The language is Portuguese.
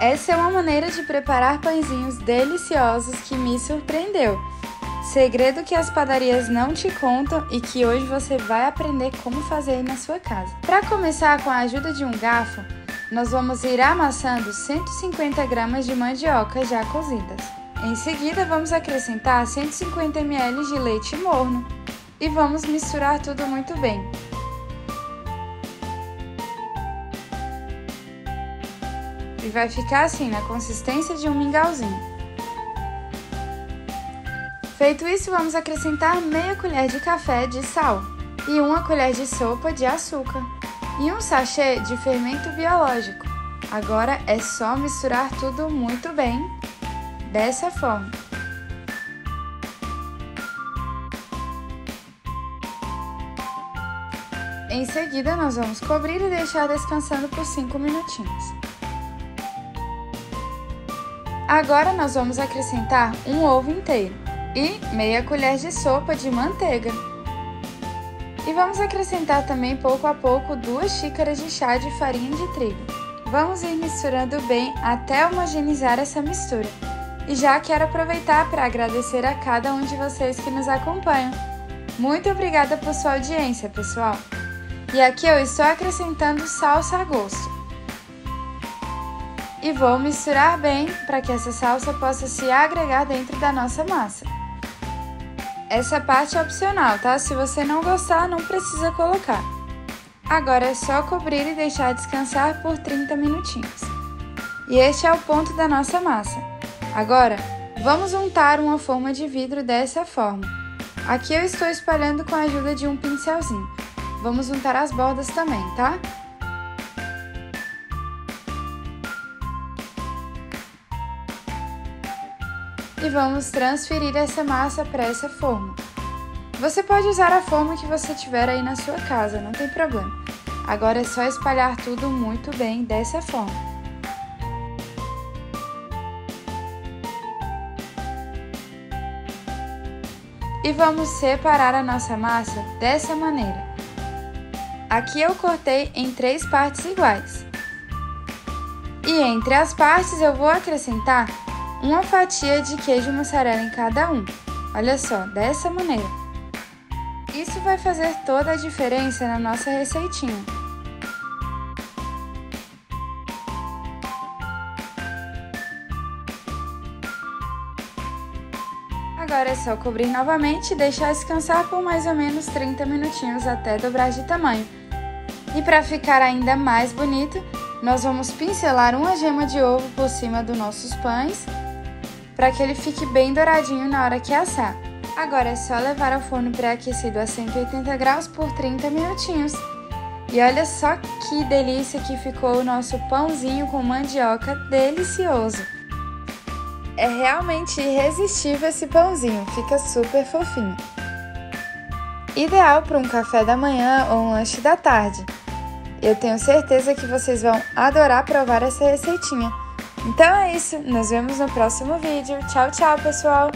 Essa é uma maneira de preparar pãezinhos deliciosos que me surpreendeu. Segredo que as padarias não te contam e que hoje você vai aprender como fazer na sua casa. Para começar, com a ajuda de um garfo, nós vamos ir amassando 150 gramas de mandioca já cozidas. Em seguida, vamos acrescentar 150 ml de leite morno e vamos misturar tudo muito bem. E vai ficar assim, na consistência de um mingauzinho. Feito isso, vamos acrescentar meia colher de café de sal e uma colher de sopa de açúcar e um sachê de fermento biológico. Agora é só misturar tudo muito bem, dessa forma. Em seguida, nós vamos cobrir e deixar descansando por 5 minutinhos. Agora nós vamos acrescentar um ovo inteiro e meia colher de sopa de manteiga. E vamos acrescentar também pouco a pouco duas xícaras de chá de farinha de trigo. Vamos ir misturando bem até homogeneizar essa mistura. E já quero aproveitar para agradecer a cada um de vocês que nos acompanham. Muito obrigada por sua audiência, pessoal! E aqui eu estou acrescentando salsa a gosto. E vou misturar bem para que essa salsa possa se agregar dentro da nossa massa. Essa parte é opcional, tá? Se você não gostar, não precisa colocar. Agora é só cobrir e deixar descansar por 30 minutinhos. E este é o ponto da nossa massa. Agora, vamos untar uma forma de vidro dessa forma. Aqui eu estou espalhando com a ajuda de um pincelzinho. Vamos untar as bordas também, tá? E vamos transferir essa massa para essa forma. Você pode usar a forma que você tiver aí na sua casa, não tem problema. Agora é só espalhar tudo muito bem dessa forma. E vamos separar a nossa massa dessa maneira. Aqui eu cortei em três partes iguais. E entre as partes eu vou acrescentar uma fatia de queijo mussarela em cada um. Olha só, dessa maneira. Isso vai fazer toda a diferença na nossa receitinha. Agora é só cobrir novamente e deixar descansar por mais ou menos 30 minutinhos até dobrar de tamanho. E para ficar ainda mais bonito, nós vamos pincelar uma gema de ovo por cima dos nossos pães para que ele fique bem douradinho na hora que assar. Agora é só levar ao forno pré-aquecido a 180 graus por 30 minutinhos. E olha só que delícia que ficou o nosso pãozinho com mandioca delicioso. É realmente irresistível esse pãozinho, fica super fofinho. Ideal para um café da manhã ou um lanche da tarde. Eu tenho certeza que vocês vão adorar provar essa receitinha. Então é isso, nos vemos no próximo vídeo. Tchau, tchau, pessoal!